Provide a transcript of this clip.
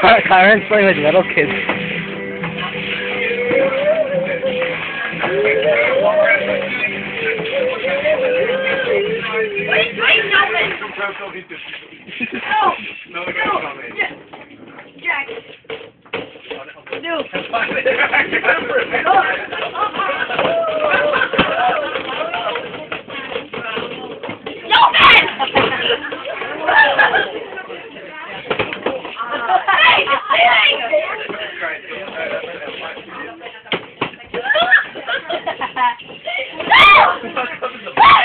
Car- Karen's playing with little kids. Wait, wait, Melvin! No! No! Jack! No! Ah!